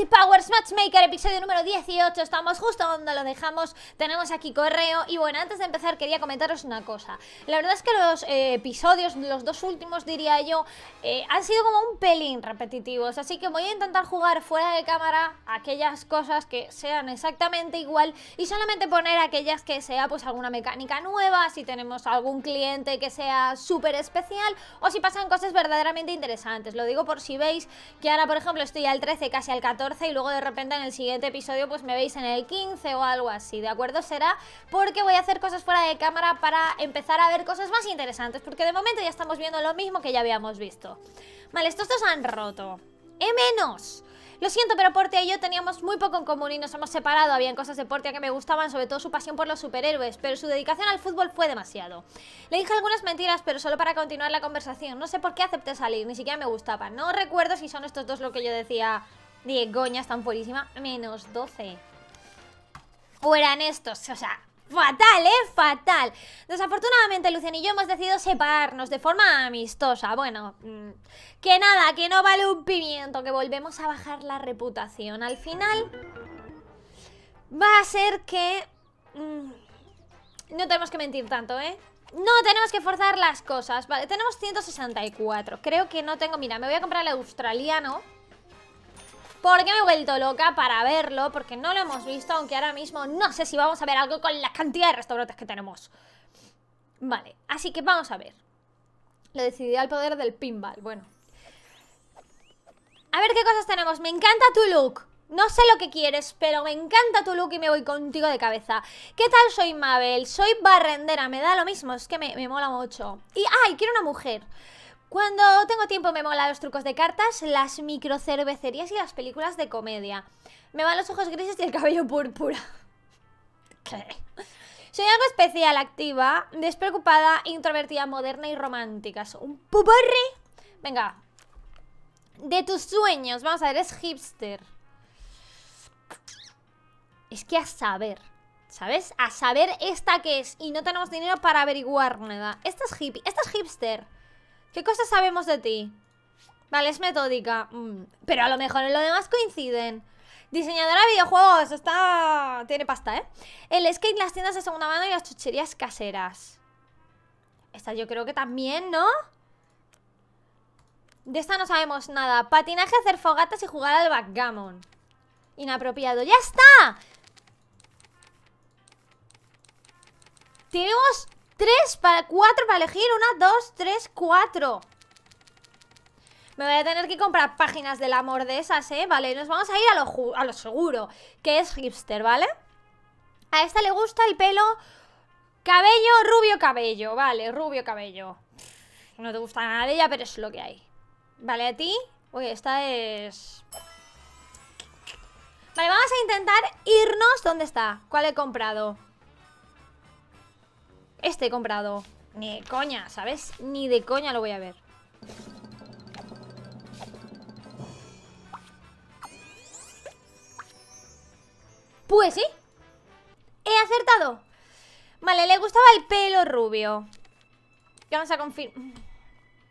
Twenty Powers Matchmaker, episodio número 18. Estamos justo donde lo dejamos. Tenemos aquí correo. Y bueno, antes de empezar, quería comentaros una cosa. La verdad es que los eh, episodios, los dos últimos, diría yo, eh, han sido como un pelín repetitivos. Así que voy a intentar jugar fuera de cámara aquellas cosas que sean exactamente igual y solamente poner aquellas que sea pues alguna mecánica nueva, si tenemos algún cliente que sea súper especial o si pasan cosas verdaderamente interesantes. Lo digo por si veis que ahora, por ejemplo, estoy al 13, casi al 14 y luego de repente en el siguiente episodio pues me veis en el 15 o algo así, ¿de acuerdo? Será porque voy a hacer cosas fuera de cámara para empezar a ver cosas más interesantes, porque de momento ya estamos viendo lo mismo que ya habíamos visto. Vale, estos dos han roto. ¡E menos! Lo siento, pero Portia y yo teníamos muy poco en común y nos hemos separado. Habían cosas de Portia que me gustaban, sobre todo su pasión por los superhéroes, pero su dedicación al fútbol fue demasiado. Le dije algunas mentiras, pero solo para continuar la conversación. No sé por qué acepté salir, ni siquiera me gustaba. No recuerdo si son estos dos lo que yo decía. De goña, están fuerísima. Menos 12. O eran estos, o sea, Fatal, ¿eh? Fatal. Desafortunadamente, Lucian y yo hemos decidido separarnos de forma amistosa. Bueno, mm, que nada, que no vale un pimiento, que volvemos a bajar la reputación. Al final, va a ser que... Mm, no tenemos que mentir tanto, ¿eh? No tenemos que forzar las cosas. Vale, tenemos 164. Creo que no tengo... Mira, me voy a comprar el australiano. Porque me he vuelto loca para verlo, porque no lo hemos visto, aunque ahora mismo no sé si vamos a ver algo con la cantidad de restaurantes que tenemos. Vale, así que vamos a ver. Lo decidirá el poder del pinball, bueno. A ver qué cosas tenemos. Me encanta tu look. No sé lo que quieres, pero me encanta tu look y me voy contigo de cabeza. ¿Qué tal soy Mabel? Soy barrendera, me da lo mismo, es que me, me mola mucho. Y, ¡ay! Quiero una mujer. Cuando tengo tiempo me mola los trucos de cartas, las microcervecerías y las películas de comedia. Me van los ojos grises y el cabello púrpura. Soy algo especial, activa, despreocupada, introvertida, moderna y romántica. ¿Un puporri? Venga. De tus sueños. Vamos a ver, es hipster. Es que a saber. ¿Sabes? A saber esta que es. Y no tenemos dinero para averiguar nada. Esta es hippie. Esta es hipster. ¿Qué cosas sabemos de ti? Vale, es metódica. Mm, pero a lo mejor en lo demás coinciden. Diseñadora de videojuegos. Está... Tiene pasta, ¿eh? El skate, las tiendas de segunda mano y las chucherías caseras. Esta yo creo que también, ¿no? De esta no sabemos nada. Patinaje, hacer fogatas y jugar al backgammon. Inapropiado. ¡Ya está! Tenemos Tres para cuatro para elegir. Una, dos, tres, cuatro. Me voy a tener que comprar páginas del amor de esas, ¿eh? Vale, nos vamos a ir a lo, a lo seguro, que es hipster, ¿vale? A esta le gusta el pelo cabello, rubio cabello, vale, rubio cabello. No te gusta nada de ella, pero es lo que hay. Vale, a ti. Uy, esta es... Vale, vamos a intentar irnos... ¿Dónde está? ¿Cuál he comprado? Este he comprado. Ni de coña, ¿sabes? Ni de coña lo voy a ver. Pues sí. He acertado. Vale, le gustaba el pelo rubio. Vamos a confirmar.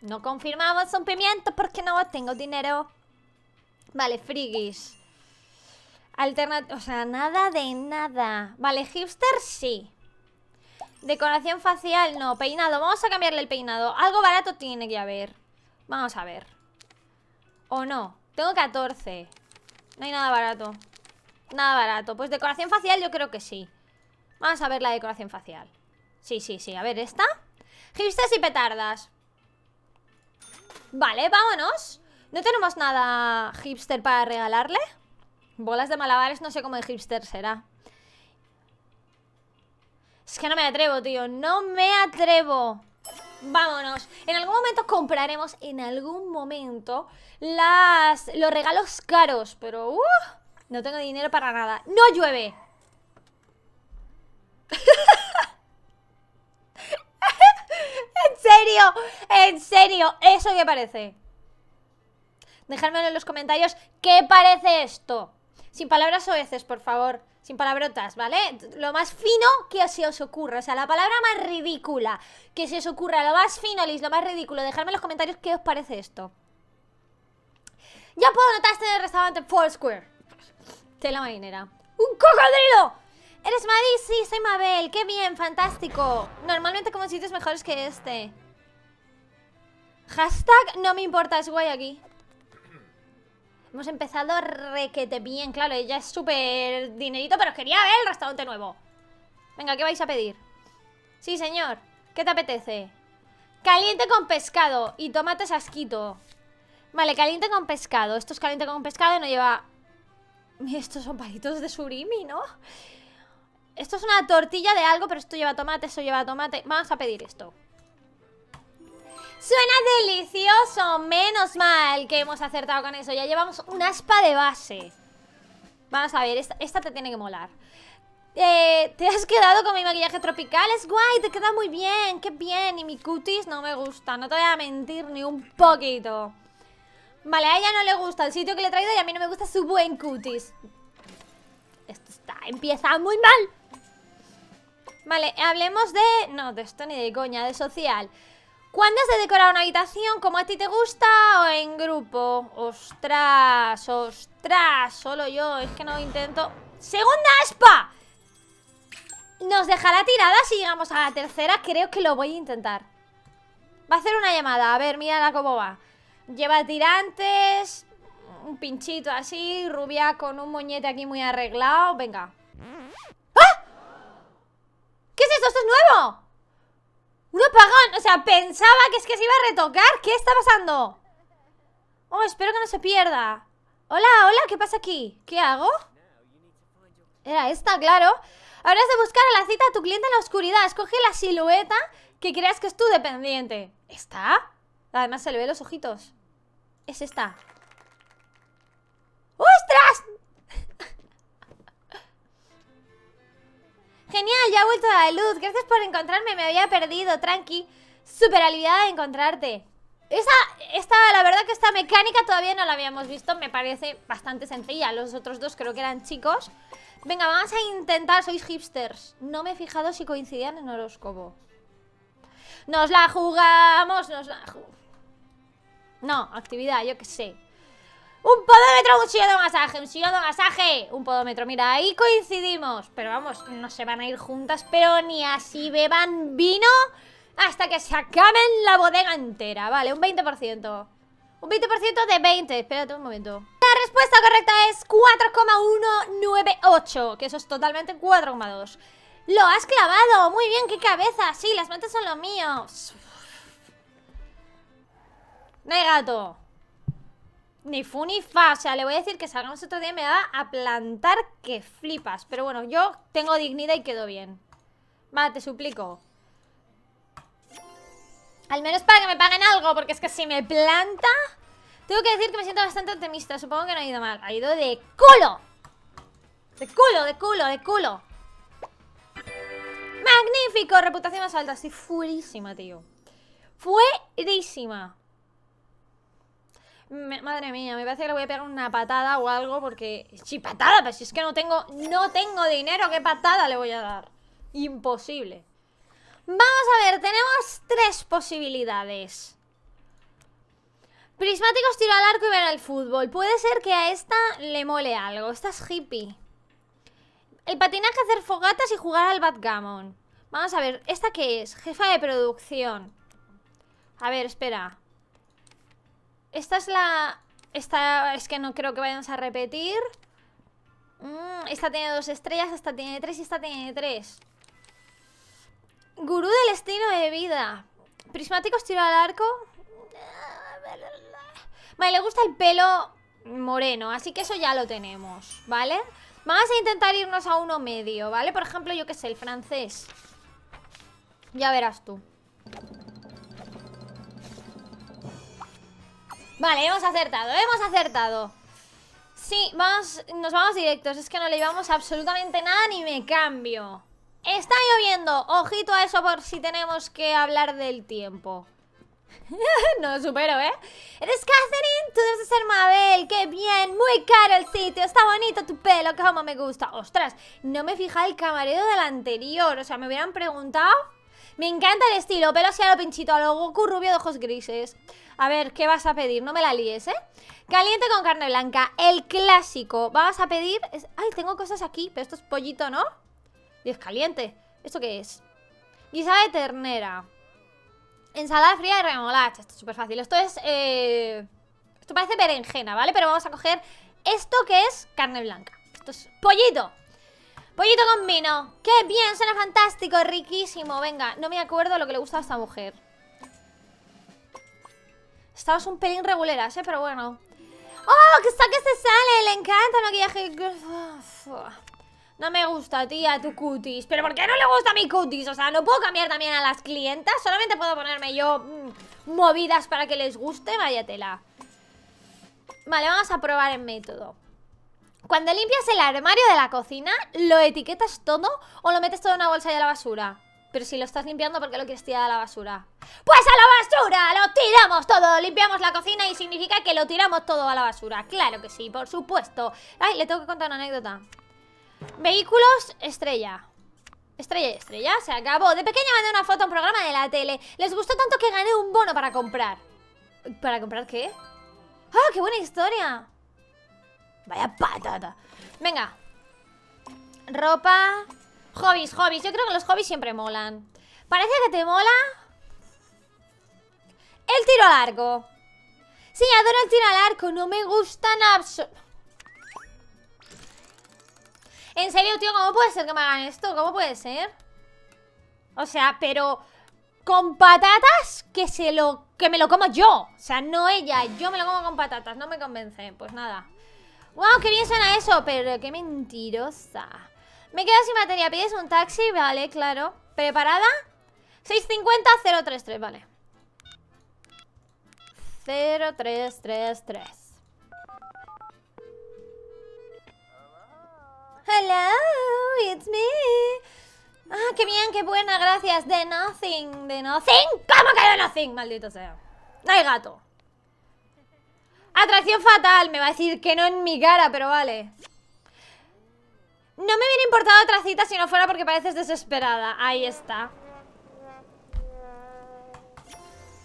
No confirmamos un pimiento porque no tengo dinero. Vale, frigis. Alternat... O sea, nada de nada. Vale, hipster sí. Decoración facial, no. Peinado, vamos a cambiarle el peinado. Algo barato tiene que haber. Vamos a ver. ¿O no? Tengo 14. No hay nada barato. Nada barato. Pues decoración facial yo creo que sí. Vamos a ver la decoración facial. Sí, sí, sí. A ver, ¿esta? Hipsters y petardas. Vale, vámonos. ¿No tenemos nada hipster para regalarle? Bolas de malabares, no sé cómo de hipster será. Es que no me atrevo, tío. No me atrevo. Vámonos. En algún momento compraremos, en algún momento, las, los regalos caros. Pero, uh, no tengo dinero para nada. ¡No llueve! ¿En serio? ¿En serio? ¿Eso qué parece? Dejadmelo en los comentarios. ¿Qué parece esto? Sin palabras oeces, por favor. Sin palabrotas, ¿vale? Lo más fino que se os ocurra. O sea, la palabra más ridícula que se os ocurra. Lo más fino, Liz, lo más ridículo. Dejadme en los comentarios qué os parece esto. Ya puedo notar este en el restaurante Foursquare. Tela marinera. ¡Un cocodrilo! ¿Eres Maddie? Sí, soy Mabel. ¡Qué bien! ¡Fantástico! Normalmente como sitios mejores que este. Hashtag no me importa, es guay aquí. Hemos empezado requete bien, claro, ella es súper dinerito, pero quería ver el restaurante nuevo. Venga, ¿qué vais a pedir? Sí, señor. ¿Qué te apetece? Caliente con pescado y tomate sasquito. Vale, caliente con pescado. Esto es caliente con pescado y no lleva... Estos son palitos de surimi, ¿no? Esto es una tortilla de algo, pero esto lleva tomate, esto lleva tomate. Vamos a pedir esto. Suena delicioso, menos mal que hemos acertado con eso. Ya llevamos una aspa de base. Vamos a ver, esta, te tiene que molar. Eh, Te has quedado con mi maquillaje tropical Es guay, te queda muy bien Qué bien, y mi cutis no me gusta No te voy a mentir ni un poquito. Vale, a ella no le gusta el sitio que le he traído Y a mí no me gusta su buen cutis. Esto está, empieza muy mal. Vale, hablemos de... No, de esto ni de coña, de social ¿Cuándo has de decorar una habitación como a ti te gusta o en grupo? Ostras, ostras, solo yo, es que no intento... ¡Segunda aspa! ¿Nos dejará tirada si llegamos a la tercera? Creo que lo voy a intentar Va a hacer una llamada, a ver, mírala cómo va Lleva tirantes Un pinchito así, rubia con un moñete aquí muy arreglado Venga ¡Ah! ¿Qué es esto? ¿Esto es nuevo? ¡Un apagón! O sea, pensaba que es que se iba a retocar ¿Qué está pasando? Oh, espero que no se pierda Hola, hola, ¿qué pasa aquí? ¿Qué hago? Era esta, claro has de buscar a la cita a tu cliente en la oscuridad Escoge la silueta que creas que es tu dependiente ¿Esta? Además se le ve los ojitos Es esta ¡Ostras! Genial, ya ha vuelto la luz. Gracias por encontrarme, me había perdido, tranqui. Súper aliviada de encontrarte. Esta, esta, la verdad que esta mecánica todavía no la habíamos visto. Me parece bastante sencilla. Los otros dos creo que eran chicos. Venga, vamos a intentar. Sois hipsters. No me he fijado si coincidían en horóscopo. Nos la jugamos, nos la jugamos. No, actividad, yo qué sé. ¡Un podómetro! ¡Un sillón de masaje! ¡Un sillón de masaje! Un podómetro, mira, ahí coincidimos Pero vamos, no se van a ir juntas Pero ni así beban vino Hasta que se acaben la bodega entera Vale, un 20% Un 20% de 20 Espérate un momento La respuesta correcta es 4,198 Que eso es totalmente 4,2 ¡Lo has clavado! Muy bien, qué cabeza Sí, las matas son lo mío Negato ni fu ni fa, o sea, le voy a decir que salgamos otro día y me va a plantar que flipas. Pero bueno, yo tengo dignidad y quedo bien. Va, te suplico. Al menos para que me paguen algo, porque es que si me planta Tengo que decir que me siento bastante optimista. Supongo que no ha ido mal, ha ido de culo. De culo, de culo, de culo. Magnífico, reputación más alta. Estoy furísima, tío. Fuerísima madre mía, me parece que le voy a pegar una patada o algo porque... Sí, patada, pero si es que no tengo... No tengo dinero, ¿qué patada le voy a dar? Imposible. Vamos a ver, tenemos tres posibilidades. Prismáticos tiro al arco y ver el fútbol. Puede ser que a esta le mole algo. Esta es hippie. El patinaje, hacer fogatas y jugar al backgammon. Vamos a ver, ¿esta qué es? Jefa de producción. A ver, espera. Esta es la... Esta es que no creo que vayamos a repetir. Mm, esta tiene dos estrellas, esta tiene tres y esta tiene tres. Gurú del estilo de vida. Prismáticos tiro al arco. Vale, le gusta el pelo moreno, así que eso ya lo tenemos, ¿vale? Vamos a intentar irnos a uno medio, ¿vale? Por ejemplo, yo que sé, el francés. Ya verás tú. Vale, hemos acertado, hemos acertado Sí, vamos, nos vamos directos Es que no le llevamos absolutamente nada ni me cambio Está lloviendo Ojito a eso por si tenemos que hablar del tiempo No lo supero, ¿eh? Eres Catherine, tú debes ser Mabel ¡Qué bien! Muy caro el sitio Está bonito tu pelo, como me gusta Ostras, no me fija el camarero del anterior O sea, me hubieran preguntado Me encanta el estilo, pelo así a lo pinchito, a lo Goku rubio de ojos grises. A ver, ¿qué vas a pedir? No me la líes, ¿eh? Caliente con carne blanca, el clásico. Vamos a pedir... Ay, tengo cosas aquí, pero esto es pollito, ¿no? Y es caliente. ¿Esto qué es? Guisada de ternera. Ensalada fría de remolacha. Esto es súper fácil. Esto es... Eh... Esto parece berenjena, ¿vale? Pero vamos a coger esto que es carne blanca. Esto es pollito. Pollito con vino. ¡Qué bien! Suena fantástico, riquísimo. Venga, no me acuerdo lo que le gusta a esta mujer. Estabas un pelín reguleras, ¿eh? Pero bueno. ¡Oh! ¡Que está que se sale! Le encanta el maquillaje. No me gusta, tía, tu cutis. ¿Pero por qué no le gusta mi cutis? O sea, ¿no puedo cambiar también a las clientas? Solamente puedo ponerme yo mm, movidas para que les guste. Vaya tela. Vale, vamos a probar el método. Cuando limpias el armario de la cocina, ¿lo etiquetas todo o lo metes todo en una bolsa y a la basura? Pero si lo estás limpiando, ¿por qué lo quieres tirar a la basura? ¡Pues a la basura! ¡Lo tiramos todo! Limpiamos la cocina y significa que lo tiramos todo a la basura. Claro que sí, por supuesto. Ay, le tengo que contar una anécdota. Vehículos, estrella. Estrella y estrella, se acabó. De pequeña mandé una foto a un programa de la tele. Les gustó tanto que gané un bono para comprar. ¿Para comprar qué? ¡Ah, qué buena historia! Vaya patata. Venga. Ropa. Hobbies, hobbies. Yo creo que los hobbies siempre molan. Parece que te mola. El tiro al arco. Sí, adoro el tiro al arco. No me gustan absolutamente. En serio, tío, ¿cómo puede ser que me hagan esto? ¿Cómo puede ser? O sea, pero con patatas que se lo que me lo como yo. O sea, no ella, yo me lo como con patatas, no me convence. Pues nada. Wow, qué bien suena eso, pero qué mentirosa. Me quedo sin batería, ¿pides un taxi? Vale, claro. ¿Preparada? 650-033, vale. 0333. Hello, it's me. Ah, qué bien, qué buena, gracias. De nothing, de nothing. ¿Cómo que de nothing? Maldito sea. No hay gato. Atracción fatal. Me va a decir que no en mi cara, pero vale. No me hubiera importado otra cita si no fuera porque pareces desesperada. Ahí está.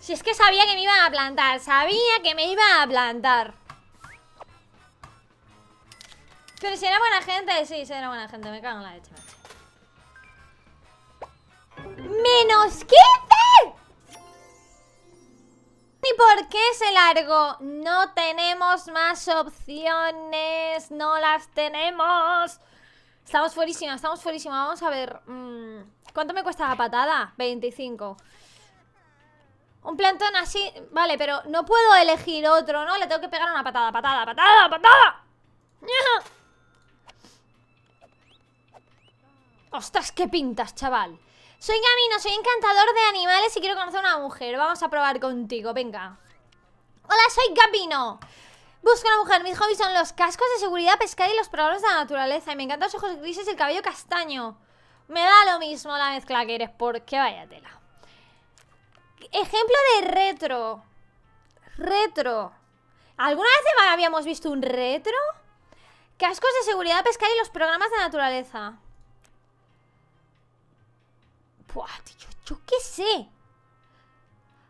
Si es que sabía que me iban a plantar. Sabía que me iban a plantar. Pero si era buena gente, sí, si era buena gente, me cago en la leche, ¡Menos 15! ¿Y por qué se largo? No tenemos más opciones, no las tenemos. Estamos fuerísima, estamos fuerísima. Vamos a ver. Mm, ¿Cuánto me cuesta la patada? 25. Un plantón así... Vale, pero no puedo elegir otro, ¿no? Le tengo que pegar una patada, patada, patada, patada. ¡Ostras, qué pintas, chaval! Soy Gamino, soy encantador de animales y quiero conocer a una mujer. Vamos a probar contigo, venga. Hola, soy Gabino. Busco una mujer. Mis hobbies son los cascos de seguridad, pescar y los programas de la naturaleza. Y me encantan los ojos grises y el cabello castaño. Me da lo mismo la mezcla que eres, porque vaya tela. Ejemplo de retro. Retro. ¿Alguna vez habíamos visto un retro? Cascos de seguridad, pescar y los programas de naturaleza. Yo qué sé.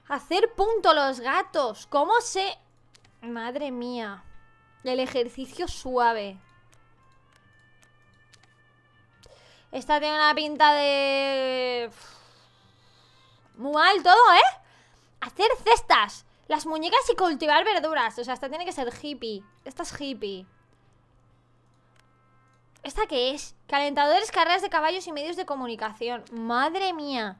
Hacer punto los gatos. ¿Cómo sé? Madre mía. El ejercicio suave. Esta tiene una pinta de... Muy mal todo, ¿eh? Hacer cestas. Las muñecas y cultivar verduras. O sea, esta tiene que ser hippie. Esta es hippie. ¿Esta qué es? Calentadores, carreras de caballos y medios de comunicación. Madre mía.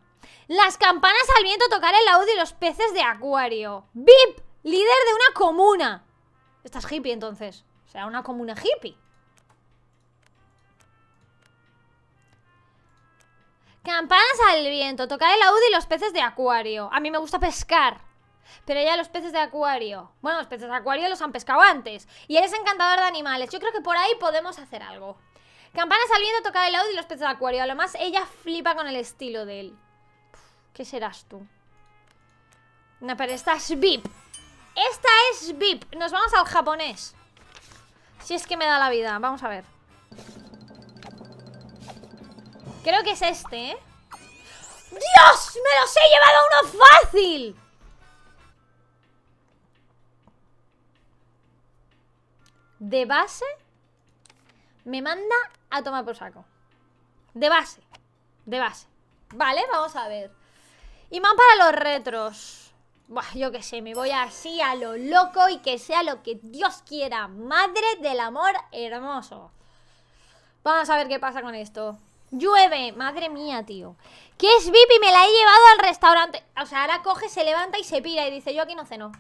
Las campanas al viento, tocar el audio y los peces de acuario. ¡Bip! Líder de una comuna. Esta es hippie entonces. Sea, una comuna hippie. Campanas al viento, tocar el audio y los peces de acuario. A mí me gusta pescar. Pero ya los peces de acuario. Bueno, los peces de acuario los han pescado antes. Y eres encantador de animales. Yo creo que por ahí podemos hacer algo. Campana saliendo, tocar el audio y los peces de acuario. A lo más ella flipa con el estilo de él. ¿Qué serás tú? No, pero esta es VIP. Esta es VIP. Nos vamos al japonés. Si es que me da la vida. Vamos a ver. Creo que es este, ¿eh? ¡Dios! me los he llevado uno fácil! De base, me manda a tomar por saco. De base. De base. Vale, vamos a ver. Y más para los retros. Buah, yo qué sé, me voy así a lo loco y que sea lo que Dios quiera. Madre del amor hermoso. Vamos a ver qué pasa con esto. Llueve, madre mía, tío. ¿Qué es VIP y me la he llevado al restaurante? O sea, ahora coge, se levanta y se pira y dice, yo aquí no ceno.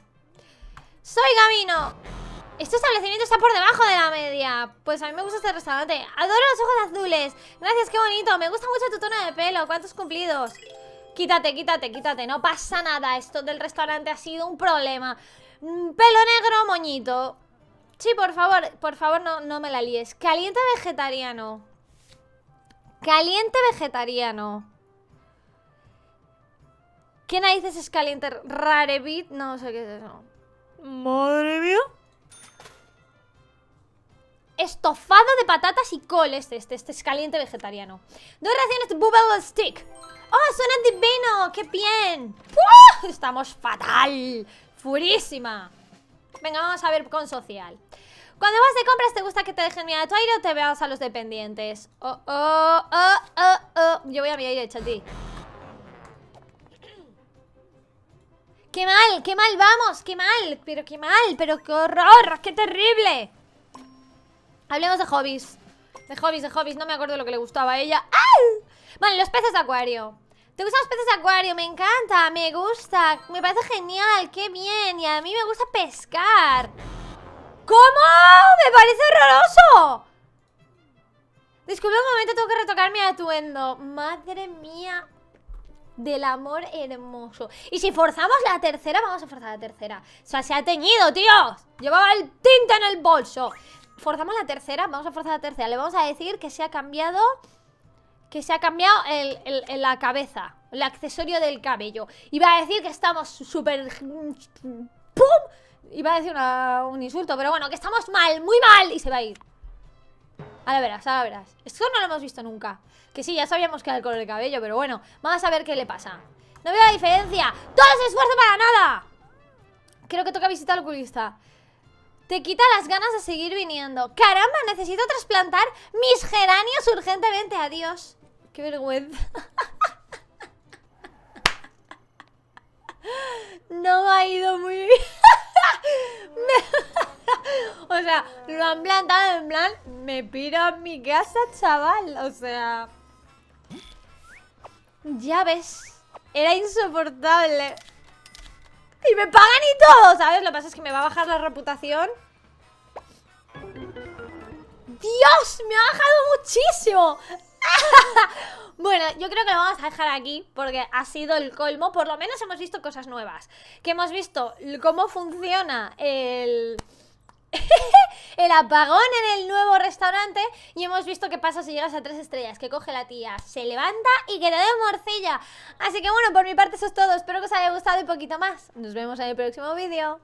Soy Gabino. Este establecimiento está por debajo de la media. Pues a mí me gusta este restaurante. Adoro los ojos azules. Gracias, qué bonito. Me gusta mucho tu tono de pelo. ¿Cuántos cumplidos? Quítate, quítate, quítate. No pasa nada. Esto del restaurante ha sido un problema. Mm, pelo negro, moñito. Sí, por favor, por favor, no, no me la líes. Caliente vegetariano. Caliente vegetariano. ¿Qué narices es caliente? Rarebit. No sé qué es eso. Madre mía. Estofado de patatas y col este, este, este es caliente vegetariano. Dos raciones de bubble stick. ¡Oh, suena divino! ¡Qué bien! Estamos fatal. Furísima. Venga, vamos a ver con social. Cuando vas de compras, ¿te gusta que te dejen mirar tu aire o te veas a los dependientes? Oh, oh, oh, oh, oh. Yo voy a mi aire, chati. ¡Qué mal! ¡Qué mal! ¡Vamos! ¡Qué mal! ¡Pero qué mal! ¡Pero qué horror! ¡Qué terrible! Hablemos de hobbies. De hobbies, de hobbies. No me acuerdo lo que le gustaba a ella. ¡Ah! Vale, los peces de acuario. ¿Te gustan los peces de acuario? Me encanta, me gusta. Me parece genial, qué bien. Y a mí me gusta pescar. ¿Cómo? ¡Me parece horroroso! Disculpa un momento, tengo que retocar mi atuendo. Madre mía del amor hermoso. Y si forzamos la tercera, vamos a forzar la tercera. O sea, se ha teñido, tíos. Llevaba el tinte en el bolso forzamos la tercera, vamos a forzar la tercera. Le vamos a decir que se ha cambiado... Que se ha cambiado el, la cabeza, el accesorio del cabello. Y va a decir que estamos súper... ¡Pum! Iba a decir un insulto, pero bueno, que estamos mal, muy mal. Y se va a ir. Ahora verás, ahora verás. Esto no lo hemos visto nunca. Que sí, ya sabíamos que era el color de cabello, pero bueno, vamos a ver qué le pasa. No veo la diferencia. ¡Todo ese esfuerzo para nada! Creo que toca visitar al oculista. Te quita las ganas de seguir viniendo. ¡Caramba! Necesito trasplantar mis geranios urgentemente. Adiós. ¡Qué vergüenza! No ha ido muy bien. o sea, lo han plantado en plan, me piro a mi casa, chaval. O sea... Ya ves, era insoportable. Y me pagan y todo, ¿sabes? Lo que pasa es que me va a bajar la reputación. ¡Dios! ¡Me ha bajado muchísimo! bueno, yo creo que lo vamos a dejar aquí porque ha sido el colmo. Por lo menos hemos visto cosas nuevas. Que hemos visto cómo funciona el... el apagón en el nuevo restaurante y hemos visto qué pasa si llegas a tres estrellas, que coge la tía, se levanta y que te dé morcilla. Así que bueno, por mi parte eso es todo, espero que os haya gustado y poquito más. Nos vemos en el próximo vídeo.